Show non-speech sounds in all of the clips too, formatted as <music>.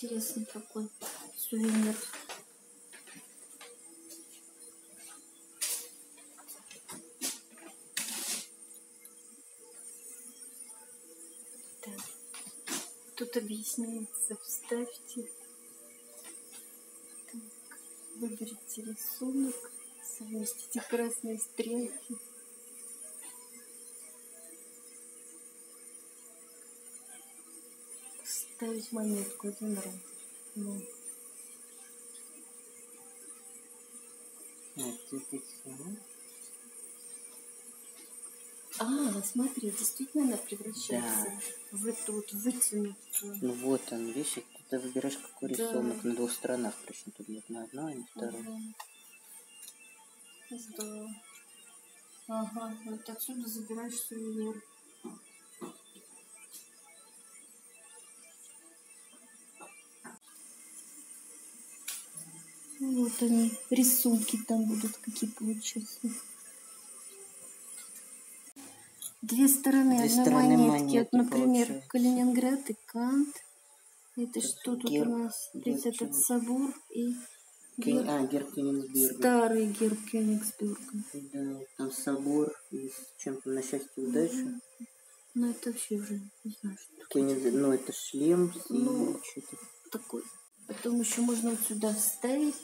Интересный такой сувенир. Так. Тут объясняется, вставьте. Так. Выберите рисунок, совместите красные стрелки. Ставить монетку один раз. Ну. Вот, тут всё. А, смотри, действительно она превращается в эту вот вытянутую. Ну вот он, видишь, ты выбираешь какой Да. рисунок на двух сторонах, причем тут нет на одной, а на второй. Ага. Здорово. Ага, вот отсюда забираешь сувенир. Вот они, рисунки там будут какие получаться. Две стороны Две одной стороны монетки. монеты Вот, например, получается. Калининград и Кант. Это Это что тут герб. у нас? Здесь этот собор и герб- А, герб Кенигсберга. старый герб Кёнигсберга. Да, там собор и с чем-то на счастье и удачу. Ну, это вообще уже не знаю, что Кенигсберг, ну это шлем и Ну. что-то. такое. Потом еще можно вот сюда вставить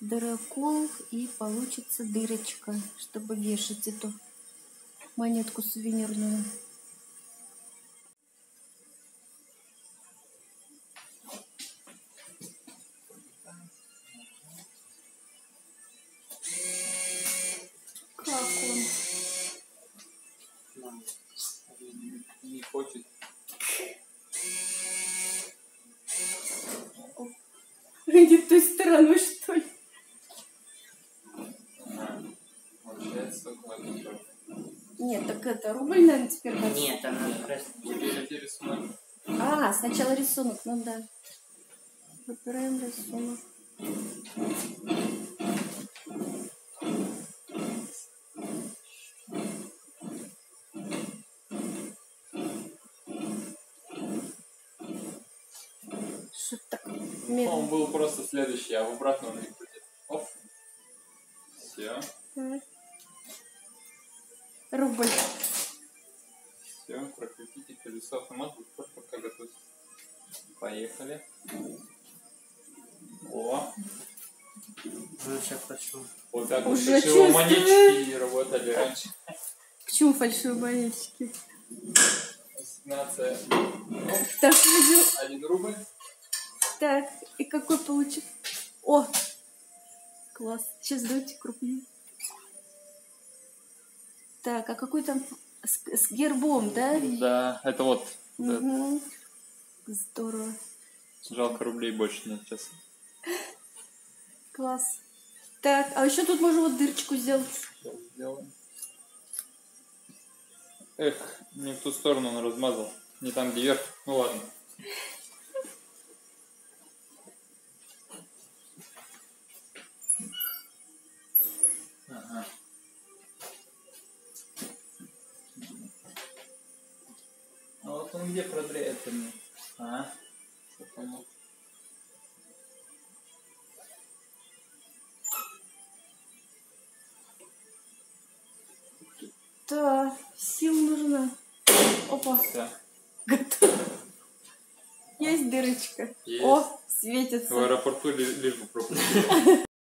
дырокол и получится дырочка, чтобы вешать эту монетку сувенирную. Как он? Не хочет. Не той стороной, что Нет, так это рубль, наверное, теперь. Нет. Теперь рисунок. А, сначала рисунок, ну да. Выбираем рисунок. Что так медленно? Он был просто следующий, а в обратном не будет. Оп. Все, Так. Рубль. все, прокрутите колесо автомат, пока готов. Поехали. О, Ну, сейчас прошу. вот так Уже вот чувствую. монетчики работали раньше. К чему фальшивые монеточки? Ассигнация Так, видео. один рубль. Так, и какой получил? О! Класс. Сейчас дайте крупнее. Так, а какой там с, с гербом, да? Да, это вот. да. Мгм. Здорово. Жалко рублей больше нет сейчас. <laughs> Класс. Так, а еще тут можно вот дырочку сделать. Сейчас сделаем. Эх, не в ту сторону он размазал. Не там, где вверх. Ну ладно. Он где продреется мне? А? Да, сил нужна. Опа, Все. готово. Есть дырочка. Есть. О, В светится. аэропорту ли- лишь бы пропустить. <laughs>